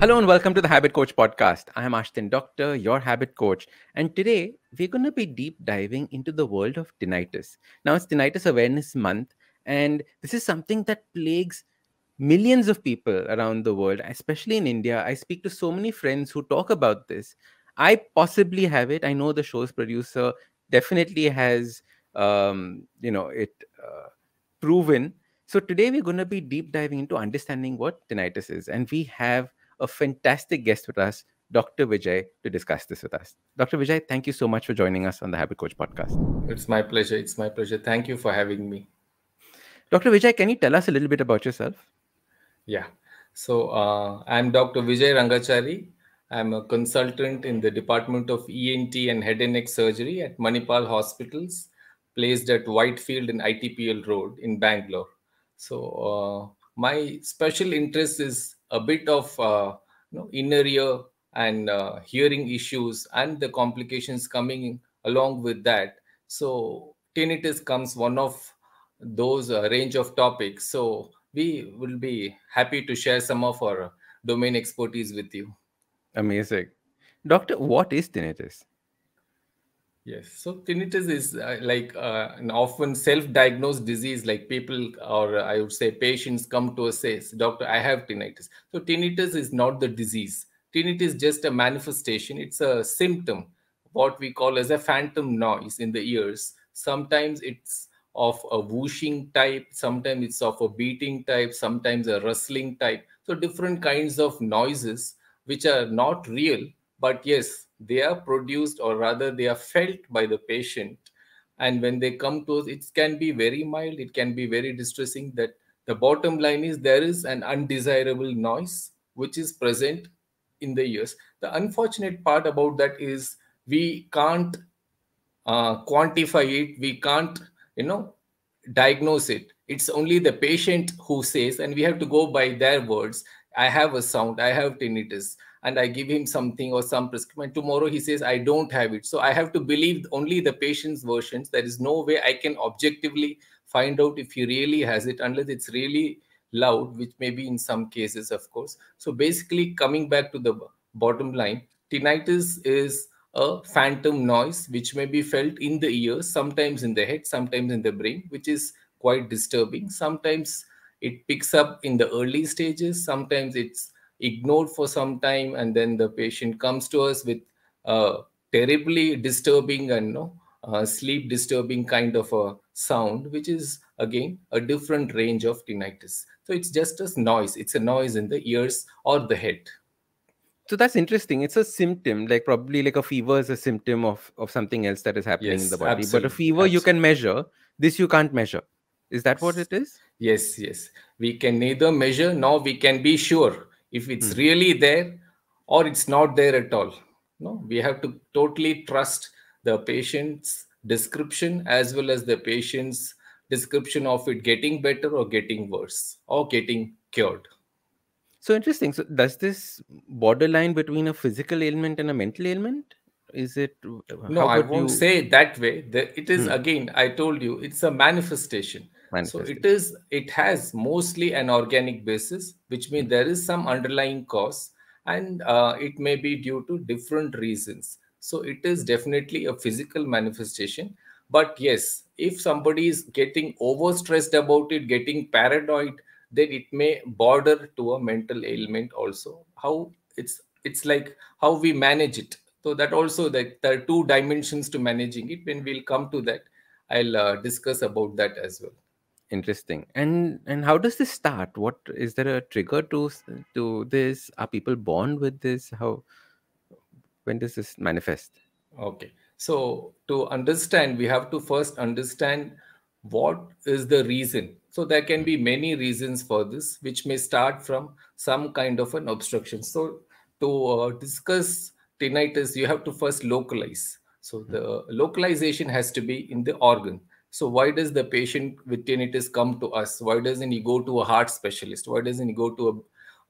Hello and welcome to the Habit Coach podcast. I am Ashdin Doctor, your habit coach, and today we're going to be deep diving into the world of tinnitus. Now, it's Tinnitus Awareness Month, and this is something that plagues millions of people around the world, especially in India. I speak to so many friends who talk about this. I possibly have it. I know the show's producer definitely has, um, you know, it uh, proven. So today we're going to be deep diving into understanding what tinnitus is, and we have a fantastic guest with us, Dr. Vijay, to discuss this with us. Dr. Vijay, thank you so much for joining us on the Habit Coach podcast. It's my pleasure. It's my pleasure. Thank you for having me. Dr. Vijay, can you tell us a little bit about yourself? Yeah. So uh, I'm Dr. Vijay Rangachari. I'm a consultant in the Department of ENT and Head and Neck Surgery at Manipal Hospitals, placed at Whitefield in ITPL Road in Bangalore. So uh, my special interest is a bit of uh, you know, inner ear and uh, hearing issues and the complications coming along with that. So tinnitus comes one of those range of topics. So we will be happy to share some of our domain expertise with you. Amazing. Doctor, what is tinnitus? Yes, so tinnitus is uh, like uh, an often self-diagnosed disease. Like people, or I would say patients, come to us says, "Doctor, I have tinnitus." So tinnitus is not the disease. Tinnitus is just a manifestation. It's a symptom, what we call as a phantom noise in the ears. Sometimes it's of a whooshing type, sometimes it's of a beating type, sometimes a rustling type. So different kinds of noises which are not real, but yes, they are produced or rather they are felt by the patient. And when they come to us it can be very mild it can be very distressing that the bottom line is there is an undesirable noise which is present in the ears. The unfortunate part about that is we can't uh, quantify it we can't you know diagnose it. It's only the patient who says and we have to go by their words. I have a sound i have tinnitus and I give him something or some prescription. Tomorrow he says, I don't have it. So I have to believe only the patient's versions. There is no way I can objectively find out if he really has it unless it's really loud, which may be in some cases, of course. So basically, coming back to the bottom line, tinnitus is a phantom noise which may be felt in the ears, sometimes in the head, sometimes in the brain, which is quite disturbing. Sometimes it picks up in the early stages, sometimes it's ignored for some time and then the patient comes to us with a terribly disturbing and no uh, sleep disturbing kind of a sound which is again a different range of tinnitus. So it's just a noise. It's a noise in the ears or the head. So that's interesting. It's a symptom like probably like a fever is a symptom of of something else that is happening yes, in the body. But a fever absolutely. you can measure. This you can't measure. Is that what it is? Yes yes. We can neither measure nor we can be sure if it's hmm. really there or it's not there at all. No we have to totally trust the patient's description as well as the patient's description of it getting better or getting worse or getting cured. So interesting. So does this borderline between a physical ailment and a mental ailment? Is it no i won't you... say that way. The, it is hmm. again i told you it's a manifestation so it is it has mostly an organic basis, which means there is some underlying cause, and uh, it may be due to different reasons. So it is definitely a physical manifestation. But yes, if somebody is getting overstressed about it, getting paranoid, then it may border to a mental ailment also. How it's it's like how we manage it. So that also that there are two dimensions to managing it. When we'll come to that, I'll uh, discuss about that as well interesting. And and how does this start? What is there a trigger to to this? Are people born with this? How when does this manifest? Okay. So to understand we have to first understand what is the reason. So there can be many reasons for this which may start from some kind of an obstruction. So to uh, discuss tinnitus you have to first localize. So the localization has to be in the organ so why does the patient with tinnitus come to us? Why doesn't he go to a heart specialist? Why doesn't he go to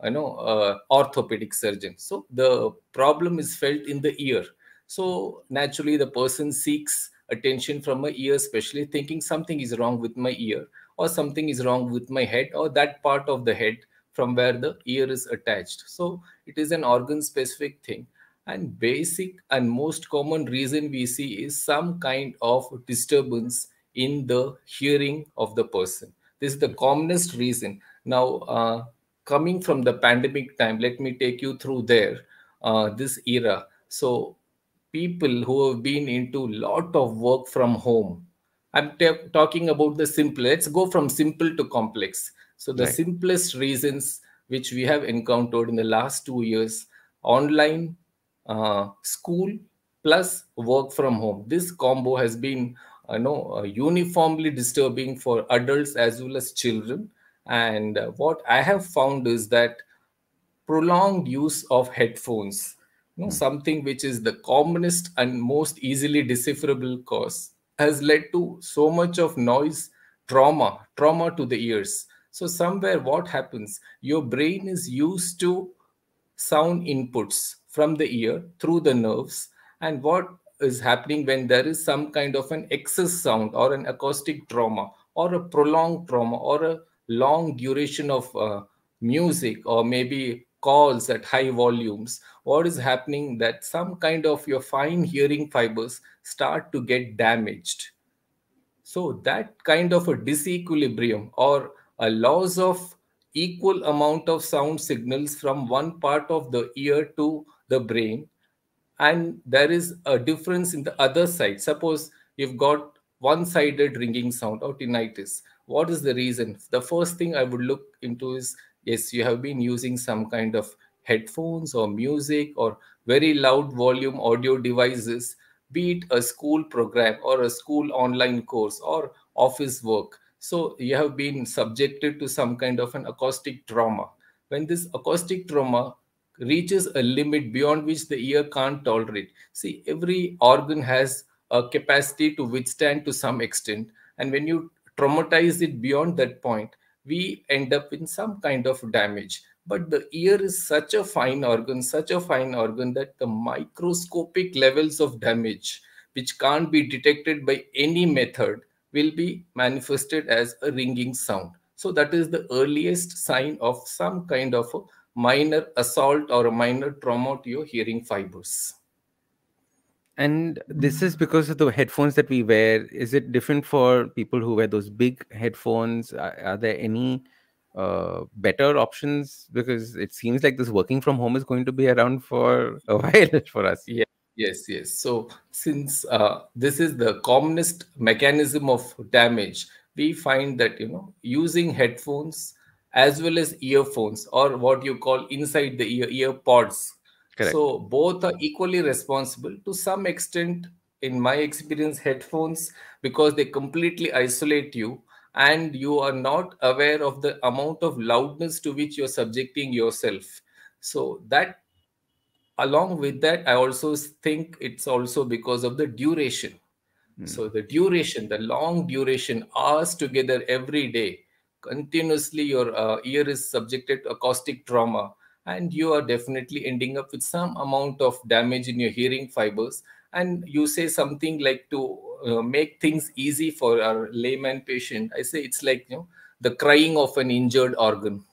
a you know orthopedic surgeon? So the problem is felt in the ear. So naturally the person seeks attention from my ear specialist thinking something is wrong with my ear or something is wrong with my head or that part of the head from where the ear is attached so it is an organ specific thing and basic and most common reason we see is some kind of disturbance in the hearing of the person. This is the commonest reason. Now uh, coming from the pandemic time let me take you through there uh, this era. So people who have been into lot of work from home i'm talking about the simple let's go from simple to complex. So the Right. simplest reasons which we have encountered in the last 2 years online uh, school plus work from home. This combo has been you know uh, uniformly disturbing for adults as well as children. And uh, what i have found is that prolonged use of headphones you know, something which is the commonest and most easily decipherable cause has led to so much of noise trauma trauma to the ears. So somewhere what happens your brain is used to sound inputs from the ear through the nerves. And what is happening when there is some kind of an excess sound or an acoustic trauma or a prolonged trauma or a long duration of uh, music or maybe calls at high volumes what is happening that some kind of your fine hearing fibers start to get damaged. So that kind of a disequilibrium or a loss of equal amount of sound signals from one part of the ear to the brain and there is a difference in the other side. Suppose you've got one sided ringing sound or tinnitus what is the reason? The first thing i would look into is yes you have been using some kind of headphones or music or very loud volume audio devices be it a school program or a school online course or office work. So you have been subjected to some kind of an acoustic trauma. When this acoustic trauma reaches a limit beyond which the ear can't tolerate. See, every organ has a capacity to withstand to some extent. And when you traumatize it beyond that point, we end up in some kind of damage. But the ear is such a fine organ, such a fine organ that the microscopic levels of damage, which can't be detected by any method, will be manifested as a ringing sound. So that is the earliest sign of some kind of a minor assault or a minor trauma to your hearing fibers. And this is because of the headphones that we wear. Is it different for people who wear those big headphones? Are, are there any uh, better options? Because it seems like this working from home is going to be around for a while for us. Yeah. Yes, yes. So, since uh, this is the commonest mechanism of damage, we find that you know using headphones as well as earphones or what you call inside the ear ear pods Correct. so both are equally responsible to some extent in my experience headphones because they completely isolate you and you are not aware of the amount of loudness to which you're subjecting yourself. So that along with that i also think it's also because of the duration. Hmm. So the duration the long duration hours together every day continuously your uh, ear is subjected to acoustic trauma and you are definitely ending up with some amount of damage in your hearing fibers and you say something like to uh, make things easy for our layman patient. I say it's like you know the crying of an injured organ.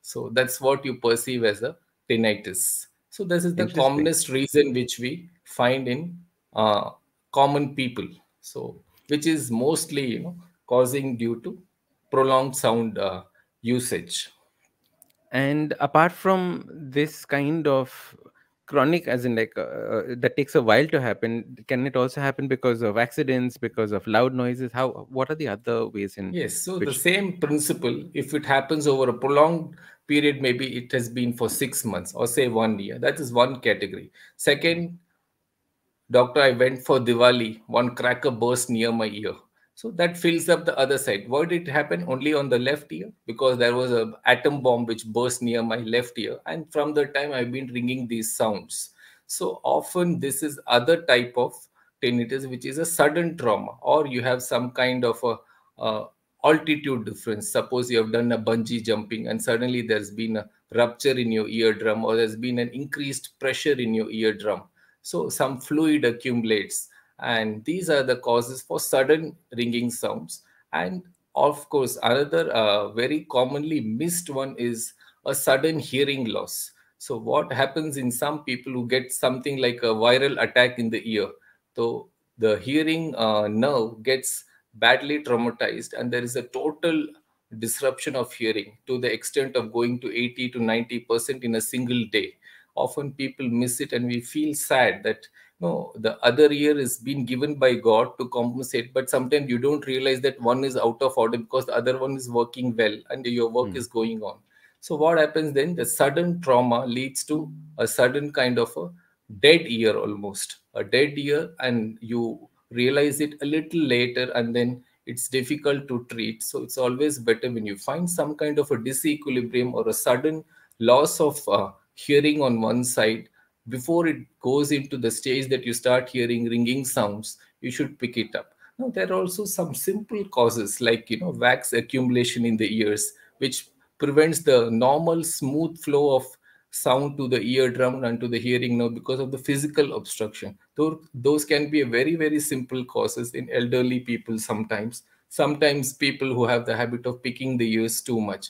So that's what you perceive as a tinnitus. So this is the commonest reason which we find in uh, common people. So which is mostly you know causing due to prolonged sound uh, usage And apart from this kind of chronic, as in like uh, uh, that takes a while to happen, can it also happen because of accidents, because of loud noises? How? What are the other ways in? yes so the same principle if it happens over a prolonged period maybe it has been for 6 months or say 1 year that is one category second doctor i went for diwali one cracker burst near my ear so that fills up the other side. Why did it happen? Only on the left ear? Because there was a atom bomb which burst near my left ear and from the time i've been ringing these sounds. So often this is other type of tinnitus which is a sudden trauma or you have some kind of a altitude difference. Suppose you have done a bungee jumping and suddenly there's been a rupture in your eardrum or there's been an increased pressure in your eardrum. So some fluid accumulates and these are the causes for sudden ringing sounds. And of course another uh, very commonly missed one is a sudden hearing loss. So what happens in some people who get something like a viral attack in the ear? So the hearing uh, nerve gets badly traumatized and there is a total disruption of hearing to the extent of going to 80 to 90 percent in a single day. Often people miss it and we feel sad that no the other ear is being given by god to compensate but sometimes you don't realize that one is out of order because the other one is working well and your work mm. is going on. So what happens then? The sudden trauma leads to a sudden kind of a dead ear almost. A dead ear and you realize it a little later and then it's difficult to treat. So it's always better when you find some kind of a disequilibrium or a sudden loss of uh, hearing on one side before it goes into the stage that you start hearing ringing sounds you should pick it up. Now there are also some simple causes like you know wax accumulation in the ears which prevents the normal smooth flow of sound to the eardrum and to the hearing nerve because of the physical obstruction. Those, can be very very simple causes in elderly people sometimes. Sometimes people who have the habit of picking the ears too much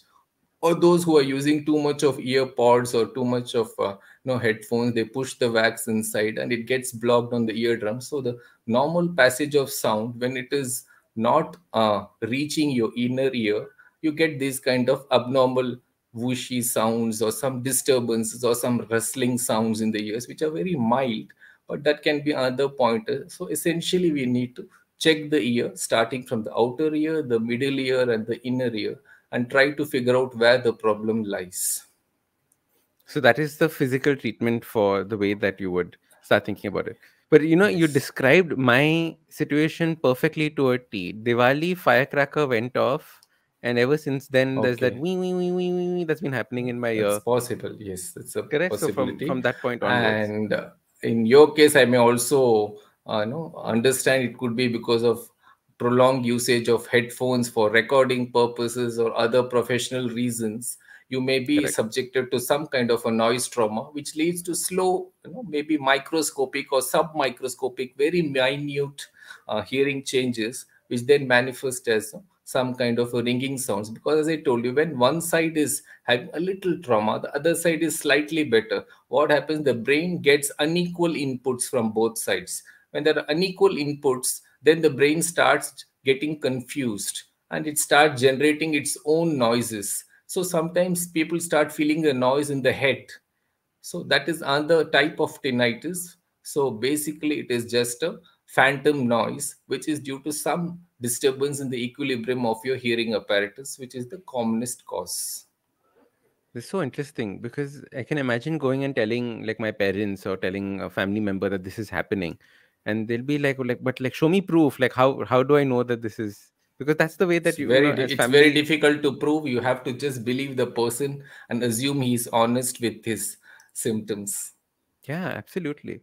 or those who are using too much of ear pods or too much of uh, know headphones they push the wax inside and it gets blocked on the eardrum so the normal passage of sound when it is not uh, reaching your inner ear you get these kind of abnormal whooshy sounds or some disturbances or some rustling sounds in the ears which are very mild but that can be another pointer so essentially we need to check the ear starting from the outer ear the middle ear and the inner ear and try to figure out where the problem lies. So that is the physical treatment for the way that you would start thinking about it. But you know, yes. you described my situation perfectly to a T. Diwali firecracker went off, and ever since then, okay. there's that wee wee wee wee wee that's been happening in my ear. Possible, yes, it's a correct. possibility. So from, from that point onwards, and uh, in your case, I may also uh, know understand it could be because of prolonged usage of headphones for recording purposes or other professional reasons you may be Correct. subjected to some kind of a noise trauma which leads to slow you know maybe microscopic or submicroscopic very minute uh, hearing changes which then manifest as some kind of a ringing sounds. Because as i told you when one side is having a little trauma the other side is slightly better. What happens? The brain gets unequal inputs from both sides. When there are unequal inputs then the brain starts getting confused and it starts generating its own noises so sometimes people start feeling a noise in the head. So that is another type of tinnitus. So basically it is just a phantom noise which is due to some disturbance in the equilibrium of your hearing apparatus which is the commonest cause. It's so interesting because i can imagine going and telling like my parents or telling a family member that this is happening. And they'll be like like but like show me proof. Like how how do i know that this is because that's the way that it's you very know, it's family... very difficult to prove. You have to just believe the person and assume he's honest with his symptoms. Yeah absolutely.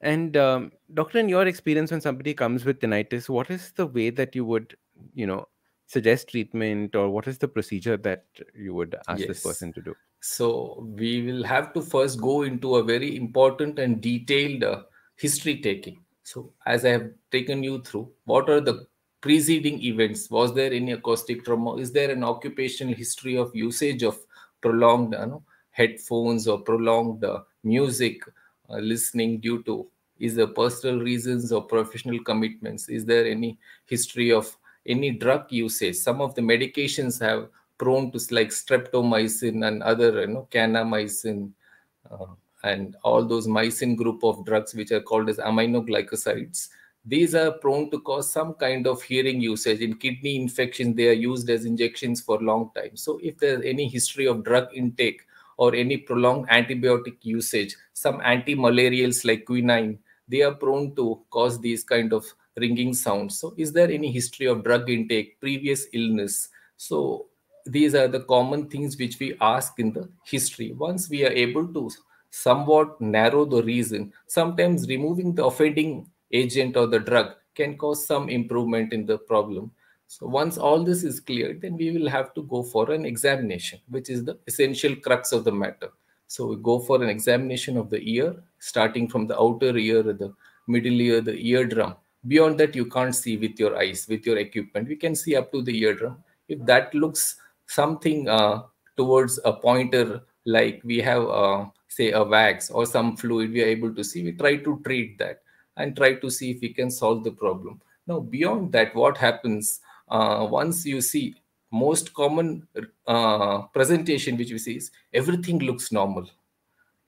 And um, doctor in your experience when somebody comes with tinnitus what is the way that you would you know suggest treatment or what is the procedure that you would ask yes. this person to do? So we will have to first go into a very important and detailed uh, history taking. So, as I have taken you through, what are the preceding events? Was there any acoustic trauma? Is there an occupational history of usage of prolonged you know, headphones or prolonged uh, music uh, listening due to is there personal reasons or professional commitments? Is there any history of any drug usage? Some of the medications have prone to like streptomycin and other you know kanamycin uh, and all those mycin group of drugs which are called as aminoglycosides these are prone to cause some kind of hearing usage. In kidney infections they are used as injections for long time. So if there's any history of drug intake or any prolonged antibiotic usage some anti-malarials like quinine they are prone to cause these kind of ringing sounds. So is there any history of drug intake previous illness? So these are the common things which we ask in the history. Once we are able to somewhat narrow the reason, sometimes removing the offending agent or the drug can cause some improvement in the problem. So once all this is cleared, then we will have to go for an examination, which is the essential crux of the matter. So we go for an examination of the ear, starting from the outer ear, the middle ear, the eardrum, beyond that you can't see with your eyes with your equipment. We can see up to the eardrum. If that looks something uh, towards a pointer like we have uh, say a wax or some fluid we are able to see. We try to treat that and try to see if we can solve the problem. Now beyond that what happens uh, once you see most common uh, presentation which we see is everything looks normal.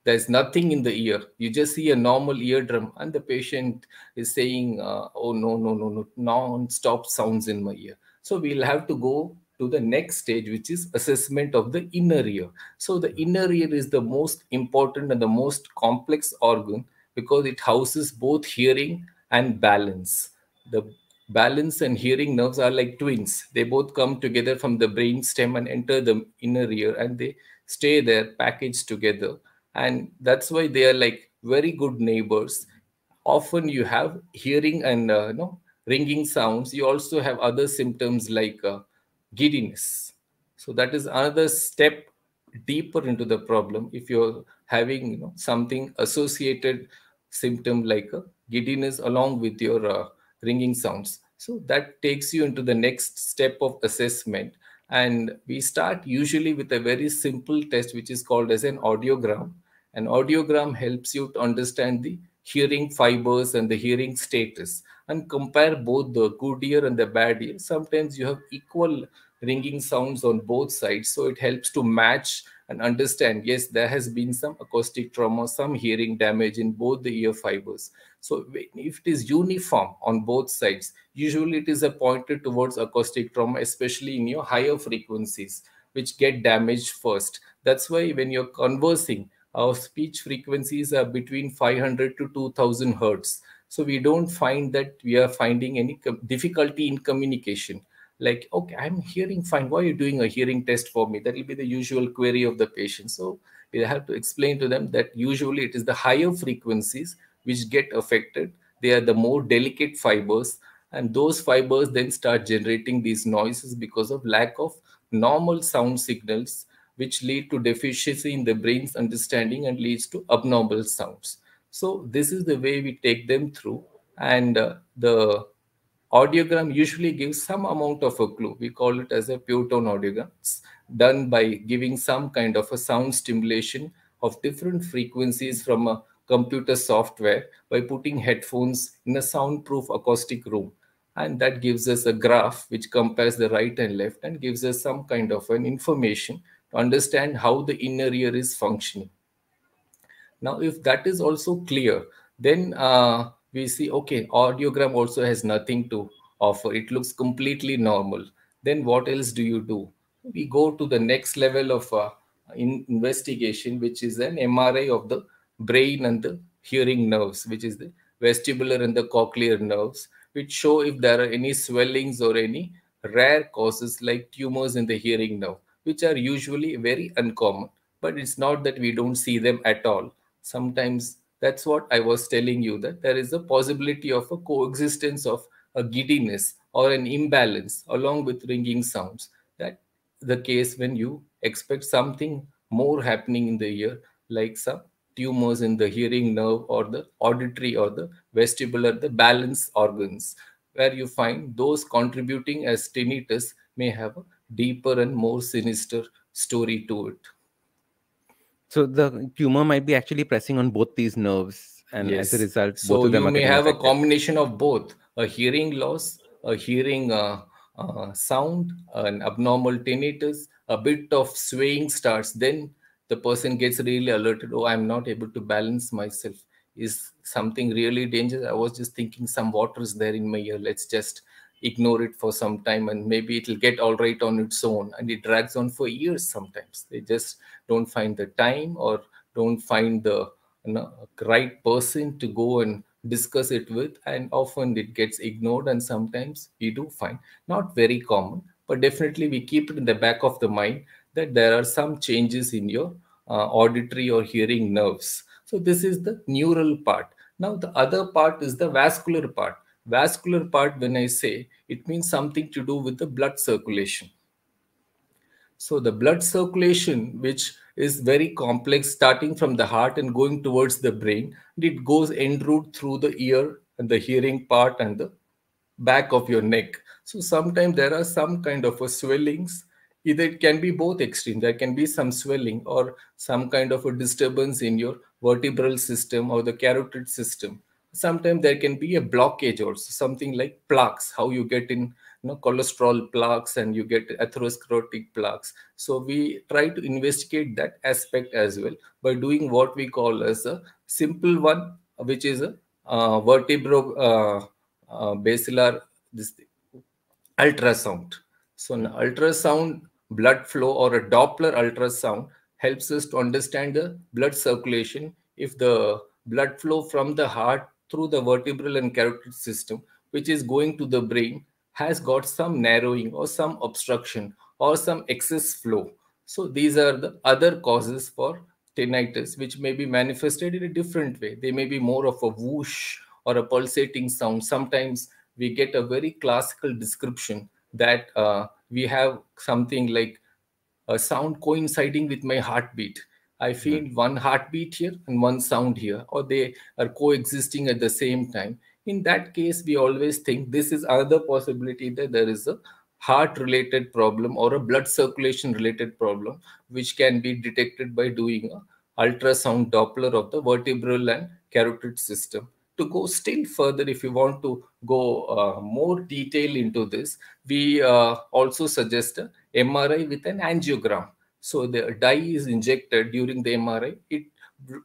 There's nothing in the ear. You just see a normal eardrum and the patient is saying uh, oh no no no no non-stop sounds in my ear. So we'll have to go to the next stage which is assessment of the inner ear. So the inner ear is the most important and the most complex organ because it houses both hearing and balance. The balance and hearing nerves are like twins. They both come together from the brain stem and enter the inner ear and they stay there packaged together. And that's why they are like very good neighbors. Often you have hearing and uh, you know ringing sounds. You also have other symptoms like uh, giddiness. So that is another step deeper into the problem. If you're having you know something associated symptom like a giddiness along with your uh, ringing sounds so that takes you into the next step of assessment and we start usually with a very simple test which is called as an audiogram an audiogram helps you to understand the hearing fibers and the hearing status and compare both the good ear and the bad ear. Sometimes you have equal ringing sounds on both sides. So it helps to match and understand yes, there has been some acoustic trauma, some hearing damage in both the ear fibers. So if it is uniform on both sides, usually it is a pointer towards acoustic trauma, especially in your higher frequencies, which get damaged first. That's why when you're conversing, our speech frequencies are between 500 to 2000 hertz so we don't find that we are finding any difficulty in communication like okay i'm hearing fine why are you doing a hearing test for me that will be the usual query of the patient so we have to explain to them that usually it is the higher frequencies which get affected they are the more delicate fibers and those fibers then start generating these noises because of lack of normal sound signals which lead to deficiency in the brain's understanding and leads to abnormal sounds. So this is the way we take them through. And uh, the audiogram usually gives some amount of a clue. We call it as a pure tone audiogram. It's done by giving some kind of a sound stimulation of different frequencies from a computer software by putting headphones in a soundproof acoustic room and that gives us a graph which compares the right and left and gives us some kind of an information to understand how the inner ear is functioning. Now, if that is also clear, then uh, we see, okay, audiogram also has nothing to offer. It looks completely normal. Then what else do you do? We go to the next level of uh, in investigation, which is an MRI of the brain and the hearing nerves, which is the vestibular and the cochlear nerves, which show if there are any swellings or any rare causes like tumors in the hearing nerve which are usually very uncommon. But it's not that we don't see them at all. Sometimes that's what I was telling you that there is a possibility of a coexistence of a giddiness or an imbalance along with ringing sounds. That the case when you expect something more happening in the ear, like some tumors in the hearing nerve or the auditory or the vestibular, the balance organs, where you find those contributing as tinnitus may have a deeper and more sinister story to it. So the tumor might be actually pressing on both these nerves, and yes. as a result, so you may have affected. a combination of both: a hearing loss, a hearing uh, uh, sound, an abnormal tinnitus, a bit of swaying starts. Then the person gets really alerted. Oh, I'm not able to balance myself. Is something really dangerous? I was just thinking some water is there in my ear. Let's just ignore it for some time and maybe it'll get all right on its own and it drags on for years sometimes. They just don't find the time or don't find the you know, right person to go and discuss it with and often it gets ignored and sometimes we do find not very common but definitely we keep it in the back of the mind that there are some changes in your uh, auditory or hearing nerves. So this is the neural part. Now the other part is the vascular part vascular part when i say it means something to do with the blood circulation so the blood circulation which is very complex starting from the heart and going towards the brain and it goes en route through the ear and the hearing part and the back of your neck. So sometimes there are some kind of a swellings. Either it can be both extreme. There can be some swelling or some kind of a disturbance in your vertebral system or the carotid system. Sometimes there can be a blockage also, something like plaques, how you get in you know, cholesterol plaques and you get atherosclerotic plaques. So we try to investigate that aspect as well by doing what we call as a simple one, which is a uh, vertebral uh, uh, basilar this ultrasound. So an ultrasound blood flow or a Doppler ultrasound helps us to understand the blood circulation if the blood flow from the heart through the vertebral and carotid system which is going to the brain has got some narrowing or some obstruction or some excess flow. So these are the other causes for tinnitus which may be manifested in a different way. They may be more of a whoosh or a pulsating sound. Sometimes we get a very classical description that uh, we have something like a sound coinciding with my heartbeat. I feel mm-hmm. one heartbeat here and one sound here, or they are coexisting at the same time. In that case, we always think this is another possibility that there is a heart related problem or a blood circulation related problem, which can be detected by doing a ultrasound Doppler of the vertebral and carotid system to go still further, if you want to go uh, more detail into this, we uh, also suggest a MRI with an angiogram. So the dye is injected during the MRI. It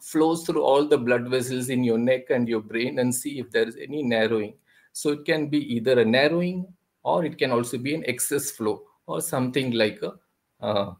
flows through all the blood vessels in your neck and your brain and see if there is any narrowing. So it can be either a narrowing or it can also be an excess flow or something like a uh,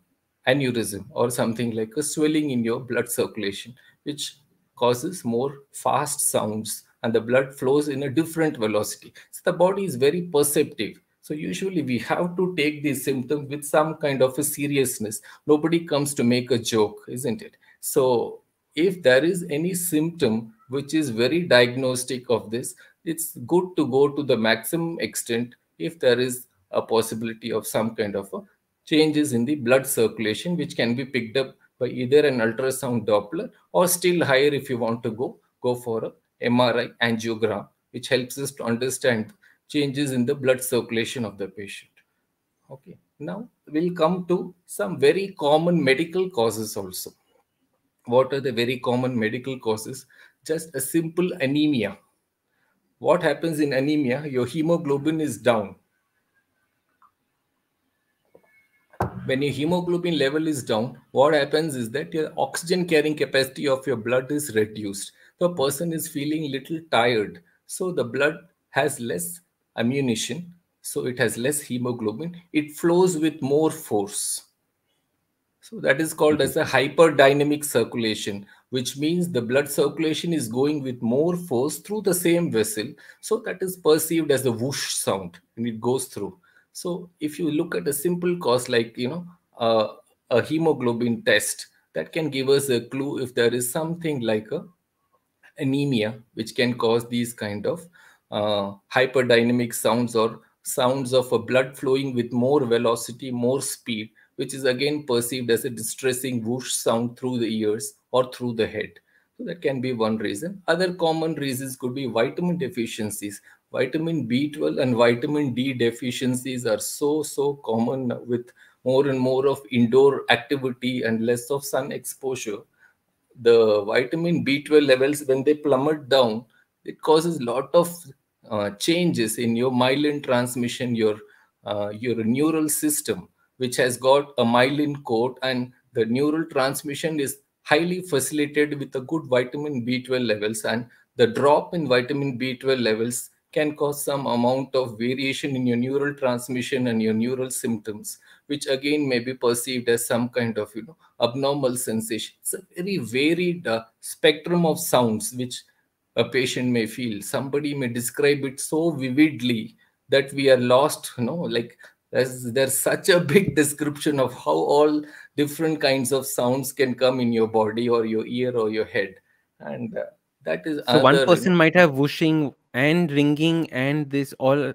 aneurysm or something like a swelling in your blood circulation, which causes more fast sounds and the blood flows in a different velocity. So the body is very perceptive. So usually we have to take these symptoms with some kind of a seriousness. Nobody comes to make a joke, isn't it? So if there is any symptom which is very diagnostic of this, it's good to go to the maximum extent if there is a possibility of some kind of changes in the blood circulation which can be picked up by either an ultrasound Doppler or still higher if you want to go, go for a MRI angiogram, which helps us to understand changes in the blood circulation of the patient. Okay, now we'll come to some very common medical causes also. What are the very common medical causes? Just a simple anemia. What happens in anemia? Your hemoglobin is down when your hemoglobin level is down, what happens is that your oxygen carrying capacity of your blood is reduced. The person is feeling little tired. So the blood has less ammunition. So it has less hemoglobin. It flows with more force. So that is called as a hyperdynamic circulation, which means the blood circulation is going with more force through the same vessel. So that is perceived as a whoosh sound and it goes through. So if you look at a simple cause like, you know, uh, a hemoglobin test, that can give us a clue if there is something like a anemia, which can cause these kind of uh, hyperdynamic sounds or sounds of a blood flowing with more velocity, more speed, which is again perceived as a distressing whoosh sound through the ears or through the head. So that can be one reason. Other common reasons could be vitamin deficiencies vitamin B12 and vitamin D deficiencies are so, so common with more and more of indoor activity and less of sun exposure. The vitamin B12 levels, when they plummet down, it causes a lot of uh, changes in your myelin transmission, your, uh, your neural system, which has got a myelin coat and the neural transmission is highly facilitated with a good vitamin B12 levels and the drop in vitamin B12 levels can cause some amount of variation in your neural transmission and your neural symptoms, which again may be perceived as some kind of you know abnormal sensation. It's a very varied uh, spectrum of sounds which a patient may feel. Somebody may describe it so vividly that we are lost. You know, like there's there's such a big description of how all different kinds of sounds can come in your body or your ear or your head, and uh, that is so one person you know, might have whooshing and ringing and this all, uh,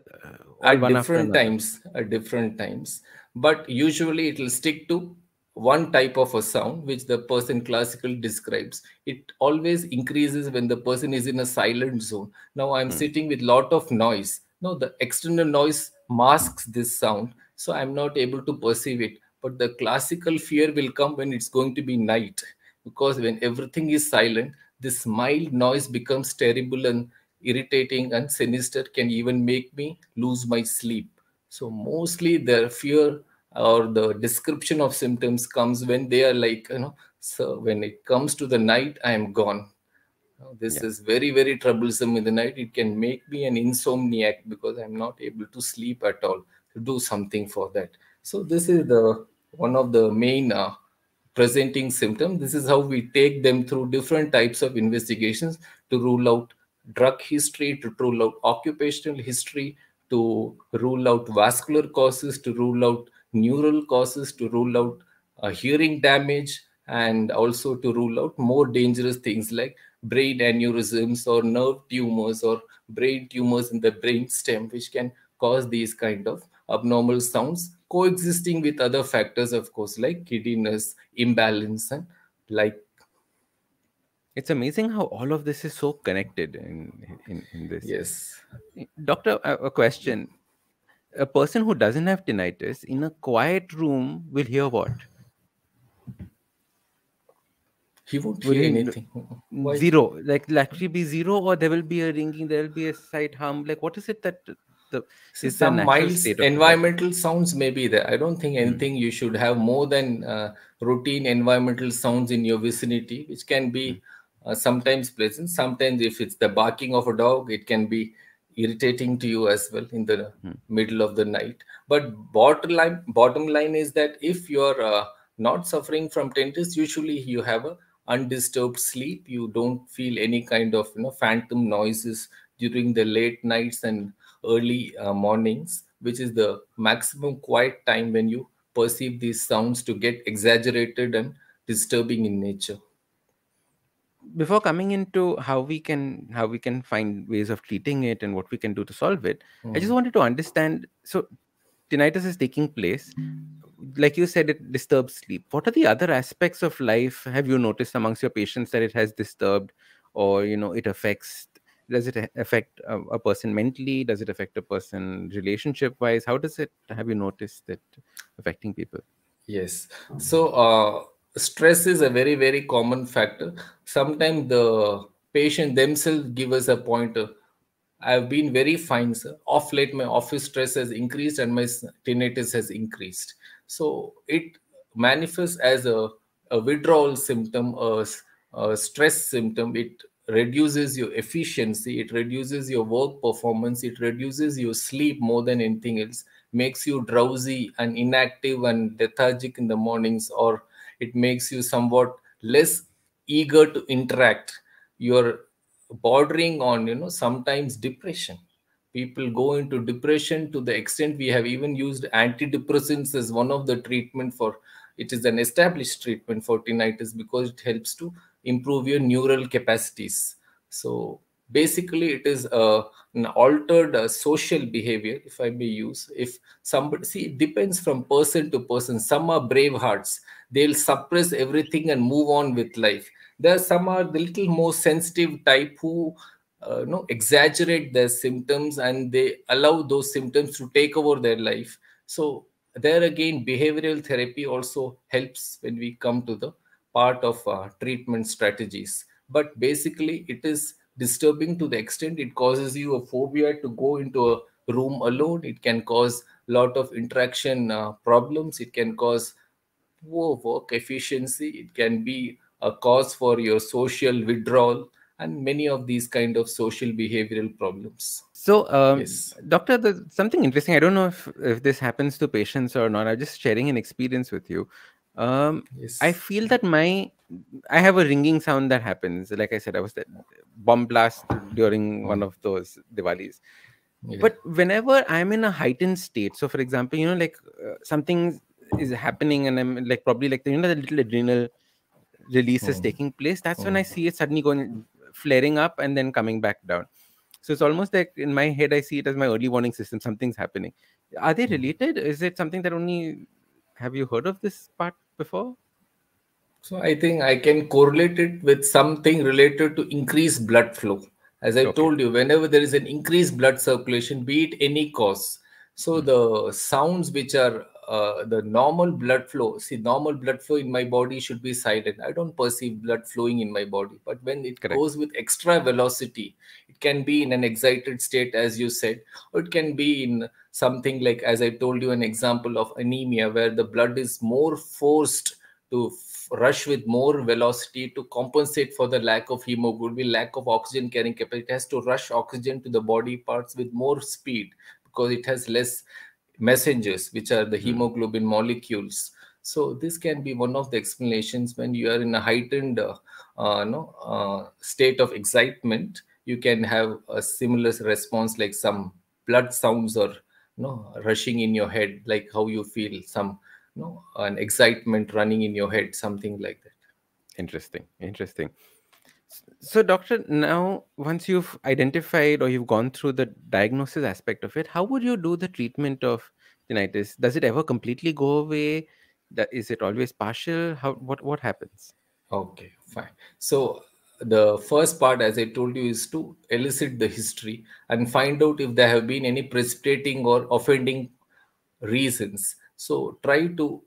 all at different times at different times but usually it will stick to one type of a sound which the person classical describes. It always increases when the person is in a silent zone. Now i'm mm. sitting with lot of noise. No the external noise masks this sound so i'm not able to perceive it. But the classical fear will come when it's going to be night because when everything is silent this mild noise becomes terrible and irritating and sinister can even make me lose my sleep. So mostly the fear or the description of symptoms comes when they are like you know so when it comes to the night i am gone. This yeah. is very very troublesome in the night. It can make me an insomniac because i'm not able to sleep at all to do something for that. So this is the one of the main uh, presenting symptoms this is how we take them through different types of investigations to rule out drug history to rule out occupational history to rule out vascular causes to rule out neural causes to rule out uh, hearing damage and also to rule out more dangerous things like brain aneurysms or nerve tumors or brain tumors in the brain stem which can cause these kind of abnormal sounds coexisting with other factors of course like giddiness imbalance and like. It's amazing how all of this is so connected in in, in this. Yes. Doctor a question a person who doesn't have tinnitus in a quiet room will hear what? He won't will hear he, anything. Why? Zero. Like will actually be zero, or there will be a ringing, there will be a slight hum. Like what is it that the is some mild environmental sounds may be there. I don't think hmm. anything mm. you should have more than uh, routine environmental sounds in your vicinity, which can be mm. uh, sometimes pleasant. Sometimes, if it's the barking of a dog, it can be irritating to you as well in the hmm. middle of the night. But bottom line bottom line is that if you're uh, not suffering from tinnitus usually you have a undisturbed sleep. You don't feel any kind of you know phantom noises during the late nights and early uh, mornings which is the maximum quiet time when you perceive these sounds to get exaggerated and disturbing in nature before coming into how we can how we can find ways of treating it and what we can do to solve it mm. i just hmm. wanted to understand so tinnitus is taking place. Like you said it disturbs sleep. What are the other aspects of life have you noticed amongst your patients that it has disturbed or you know it affects does it affect a, a person mentally? Does it affect a person relationship wise how does it have you noticed that affecting people? Yes. So uh stress is a very very common factor. Sometimes the patient themselves give us a pointer uh, i've been very fine sir. Off late my office stress has increased and my tinnitus has increased. So it manifests as a, a withdrawal symptom a, a stress symptom. It reduces your efficiency it reduces your work performance it reduces your sleep more than anything else makes you drowsy and inactive and lethargic in the mornings or it makes you somewhat less eager to interact. You're bordering on you know sometimes depression. People go into depression to the extent we have even used antidepressants as one of the treatment for it is an established treatment for tinnitus because it helps to improve your neural capacities. So basically it is a, an altered uh, social behavior if i may use. If somebody see it depends from person to person. Some are brave hearts. They'll suppress everything and move on with life. There are some are the little more sensitive type who uh, know exaggerate their symptoms and they allow those symptoms to take over their life. So there again behavioral therapy also helps when we come to the part of uh, treatment strategies. But basically it is disturbing to the extent it causes you a phobia to go into a room alone. It can cause a lot of interaction uh, problems. It can cause poor work efficiency. It can be a cause for your social withdrawal and many of these kind of social behavioral problems. So um, yes. doctor there's something interesting i don't know if, if this happens to patients or not. I'm just sharing an experience with you um, yes. i feel that my i have a ringing sound that happens like i said i was that bomb blast during one of those diwalis yeah. but whenever i'm in a heightened state so for example you know like uh, something is happening and i'm like probably like you know the little adrenal release is hmm. taking place that's when i hmm. see it suddenly going flaring up and then coming back down so it's almost like in my head i see it as my early warning system something's happening are they hmm. related is it something that only Have you heard of this part before? So I think I can correlate it with something related to increased blood flow. As I okay. told you, whenever there is an increased blood circulation, be it any cause, so mm-hmm. the sounds which are uh, the normal blood flow. See normal blood flow in my body should be silent. I don't perceive blood flowing in my body. But when it Correct. goes with extra velocity it can be in an excited state as you said or it can be in something like as i told you an example of anemia where the blood is more forced to rush with more velocity to compensate for the lack of hemoglobin lack of oxygen carrying capacity. It has to rush oxygen to the body parts with more speed because it has less messengers, which are the hmm. hemoglobin molecules. So this can be one of the explanations when you are in a heightened uh, uh, no, uh, state of excitement. You can have a similar response, like some blood sounds or no rushing in your head, like how you feel some no an excitement running in your head, something like that. Interesting, interesting. So, doctor, now once you've identified or you've gone through the diagnosis aspect of it, how would you do the treatment of tinnitus? Does it ever completely go away? Is it always partial? How what what happens? Okay, fine. So the first part, as I told you, is to elicit the history and find out if there have been any precipitating or offending reasons. So try to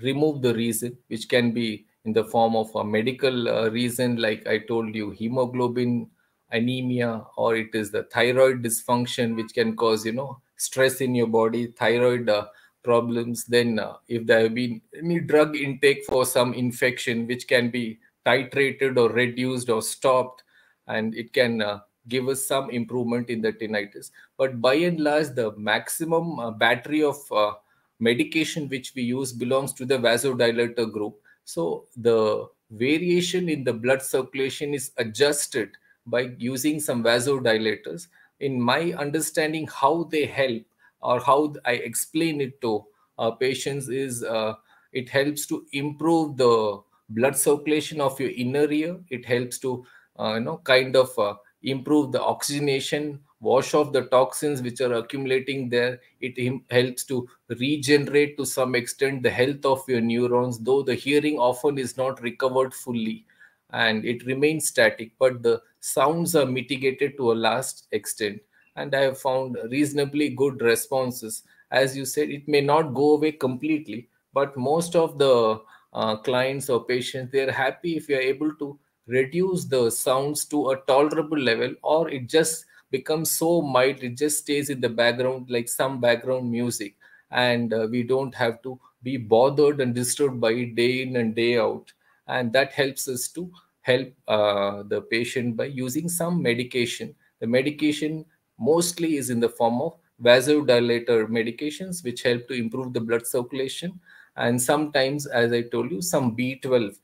remove the reason, which can be in the form of a medical uh, reason, like I told you, hemoglobin anemia, or it is the thyroid dysfunction, which can cause, you know, stress in your body, thyroid uh, problems. Then, uh, if there have been any drug intake for some infection, which can be titrated or reduced or stopped, and it can uh, give us some improvement in the tinnitus. But by and large, the maximum uh, battery of uh, medication which we use belongs to the vasodilator group so the variation in the blood circulation is adjusted by using some vasodilators. In my understanding, how they help or how I explain it to uh, patients is uh, it helps to improve the blood circulation of your inner ear. It helps to uh, you know kind of uh, improve the oxygenation wash off the toxins which are accumulating there. It helps to regenerate to some extent the health of your neurons though the hearing often is not recovered fully and it remains static but the sounds are mitigated to a last extent. And i have found reasonably good responses. As you said it may not go away completely but most of the uh, clients or patients they are happy if you are able to reduce the sounds to a tolerable level or it just becomes so mild it just stays in the background like some background music. And uh, we don't have to be bothered and disturbed by it day in and day out. And that helps us to help uh, the patient by using some medication. The medication mostly is in the form of vasodilator medications which help to improve the blood circulation. And sometimes as i told you some b12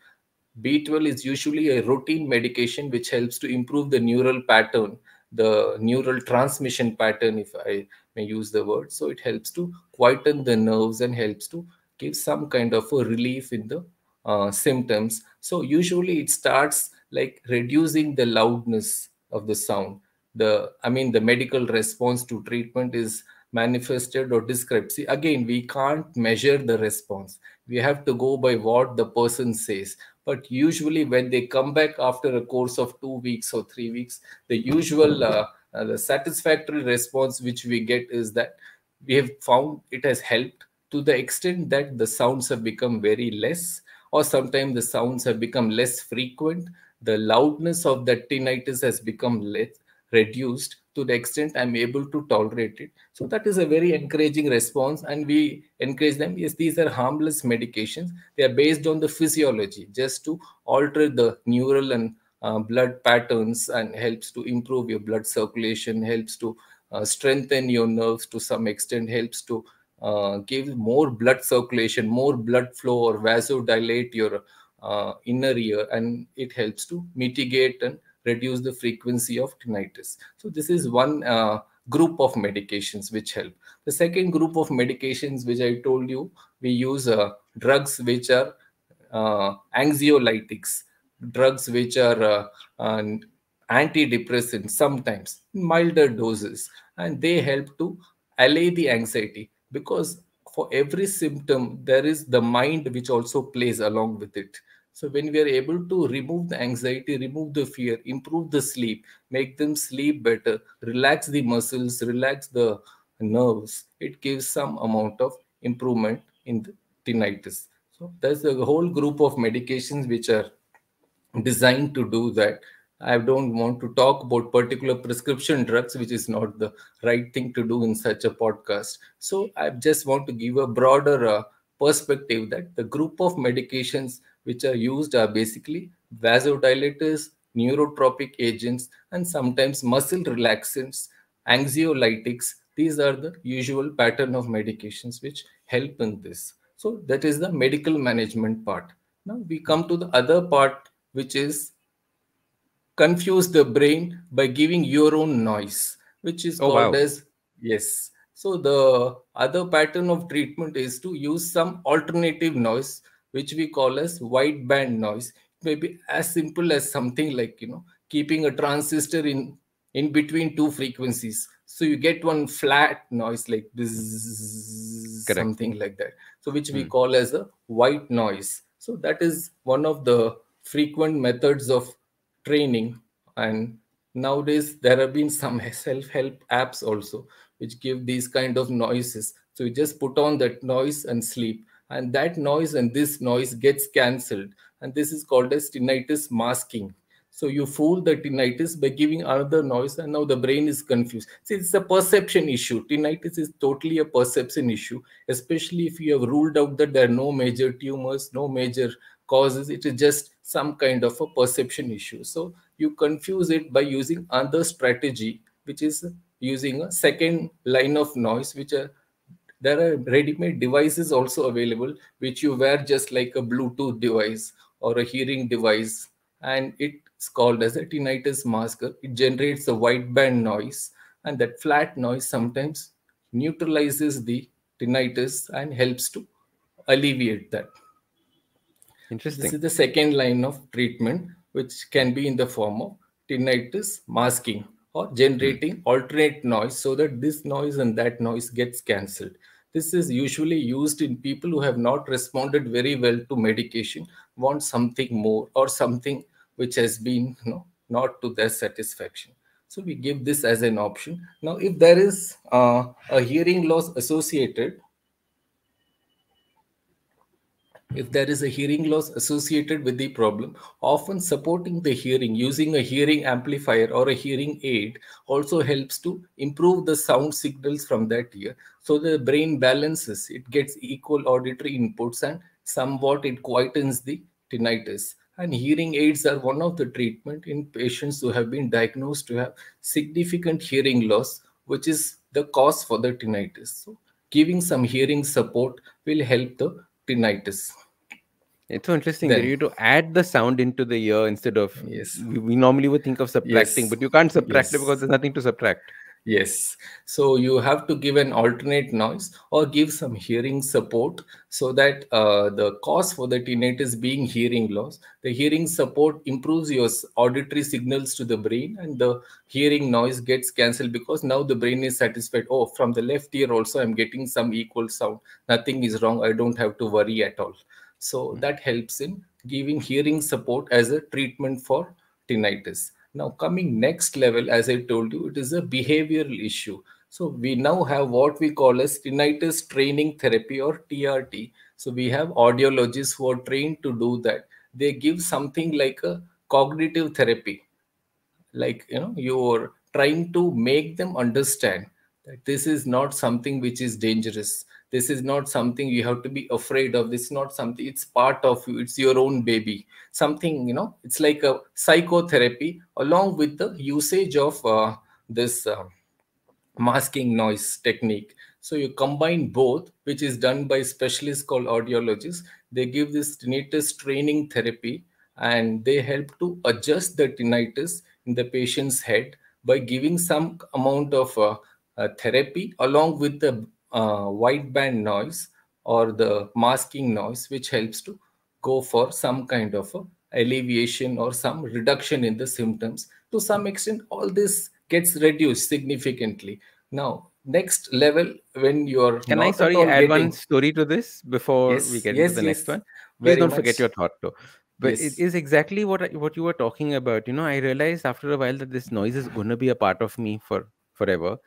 b12 is usually a routine medication which helps to improve the neural pattern the neural transmission pattern, if I may use the word. So it helps to quieten the nerves and helps to give some kind of a relief in the uh, symptoms. So usually it starts like reducing the loudness of the sound. The I mean the medical response to treatment is manifested or. See, again, we can't measure the response. We have to go by what the person says but usually when they come back after a course of two weeks or three weeks the usual uh, uh, the satisfactory response which we get is that we have found it has helped to the extent that the sounds have become very less or sometimes the sounds have become less frequent. The loudness of the tinnitus has become less reduced to the extent I'm able to tolerate it. So that is a very encouraging response, and we encourage them. Yes, these are harmless medications. They are based on the physiology, just to alter the neural and uh, blood patterns, and helps to improve your blood circulation, helps to uh, strengthen your nerves to some extent, helps to uh, give more blood circulation, more blood flow, or vasodilate your uh, inner ear, and it helps to mitigate and reduce the frequency of tinnitus. So this is one uh, group of medications which help. The second group of medications which I told you, we use uh, drugs which are uh, anxiolytics, drugs which are uh, antidepressants sometimes, milder doses, and they help to allay the anxiety because for every symptom, there is the mind which also plays along with it. So when we are able to remove the anxiety, remove the fear, improve the sleep, make them sleep better, relax the muscles, relax the nerves, it gives some amount of improvement in the tinnitus. So there's a whole group of medications which are designed to do that. I don't want to talk about particular prescription drugs, which is not the right thing to do in such a podcast. So I just want to give a broader uh, perspective that the group of medications which are used are basically vasodilators, neurotropic agents, and sometimes muscle relaxants, anxiolytics. These are the usual pattern of medications which help in this. So that is the medical management part. Now we come to the other part, which is confuse the brain by giving your own noise, which is oh, called wow. as yes. So the other pattern of treatment is to use some alternative noise which we call as wideband noise. It may be as simple as something like, you know, keeping a transistor in, in between two frequencies. So you get one flat noise like this, something like that. So which we hmm. call as a white noise. So that is one of the frequent methods of training. And nowadays there have been some self-help apps also which give these kind of noises. So you just put on that noise and sleep and that noise and this noise gets cancelled. And this is called as tinnitus masking. So you fool the tinnitus by giving another noise and now the brain is confused. See it's a perception issue. Tinnitus is totally a perception issue especially if you have ruled out that there are no major tumors no major causes. It is just some kind of a perception issue. So you confuse it by using another strategy which is using a second line of noise which are there are ready-made devices also available which you wear just like a bluetooth device or a hearing device. And it's called as a tinnitus masker it generates a wideband noise and that flat noise sometimes neutralizes the tinnitus and helps to alleviate that. Interesting. this is the second line of treatment which can be in the form of tinnitus masking or generating mm. alternate noise so that this noise and that noise gets cancelled. This is usually used in people who have not responded very well to medication, want something more or something which has been you know, not to their satisfaction. So we give this as an option. Now, if there is uh, a hearing loss associated, if there is a hearing loss associated with the problem, often supporting the hearing using a hearing amplifier or a hearing aid also helps to improve the sound signals from that ear. So the brain balances, it gets equal auditory inputs and somewhat it quietens the tinnitus. And hearing aids are one of the treatment in patients who have been diagnosed to have significant hearing loss, which is the cause for the tinnitus. So giving some hearing support will help the tinnitus. It's so interesting then, that you to add the sound into the ear instead of yes. We, we normally would think of subtracting, yes. but you can't subtract yes. it because there's nothing to subtract. Yes. So you have to give an alternate noise or give some hearing support so that uh, the cause for the tinnitus being hearing loss, the hearing support improves your auditory signals to the brain and the hearing noise gets cancelled because now the brain is satisfied. Oh, from the left ear also I'm getting some equal sound. Nothing is wrong. I don't have to worry at all. So hmm. that helps in giving hearing support as a treatment for tinnitus. Now, coming next level, as I told you, it is a behavioral issue. So we now have what we call as tinnitus training therapy or TRT. So we have audiologists who are trained to do that. They give something like a cognitive therapy. Like, you know, you're trying to make them understand that this is not something which is dangerous this is not something you have to be afraid of. This is not something it's part of you. It's your own baby. Something you know it's like a psychotherapy along with the usage of uh, this uh, masking noise technique. So you combine both which is done by specialists called audiologists. They give this tinnitus training therapy and they help to adjust the tinnitus in the patient's head by giving some amount of uh, uh, therapy along with the uh, wideband noise or the masking noise, which helps to go for some kind of alleviation or some reduction in the symptoms. To some extent, all this gets reduced significantly. Now, next level when you're can i sorry add getting... one story to this before yes, we get yes, into the yes. next one please Very don't much. forget your thought though but yes. it is exactly what I, what you were talking about you know i realized after a while that this noise is going to be a part of me for forever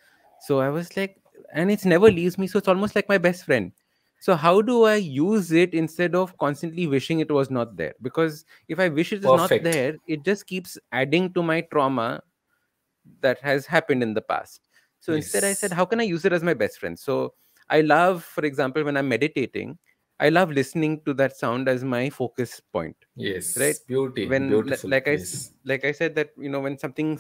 so i was like and it's never leaves me so it's almost like my best friend so how do i use it instead of constantly wishing it was not there because if i wish it is Perfect. not there it just keeps adding to my trauma that has happened in the past so yes. instead i said how can i use it as my best friend so i love for example when i'm meditating I love listening to that sound as my focus point. Yes, right. Beauty. When Beautiful. like I like I said that you know when something,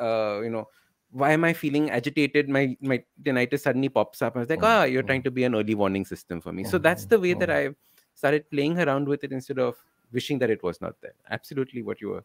uh, you know, why am I feeling agitated? My my tinnitus suddenly pops up. I was like, ah, oh, oh, you're oh. trying to be an early warning system for me. Oh, so that's the way that I started playing around with it instead of wishing that it was not there. Absolutely, what you were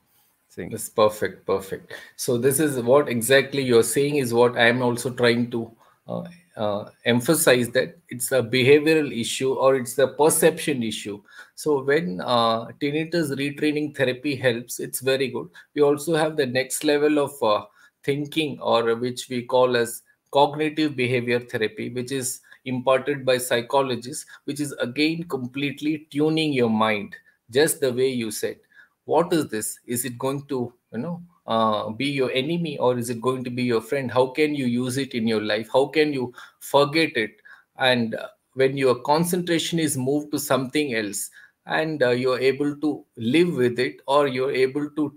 saying. That's perfect, perfect. So this is what exactly you're saying is what I am also trying to uh, uh, emphasize that it's a behavioral issue or it's a perception issue. So when uh, tinnitus retraining therapy helps, it's very good. We also have the next level of uh, thinking or which we call as cognitive behavior therapy, which is imparted by psychologists, which is again completely tuning your mind, just the way you said. What is this? Is it going to, you know, uh, be your enemy or is it going to be your friend how can you use it in your life how can you forget it and uh, when your concentration is moved to something else and uh, you're able to live with it or you're able to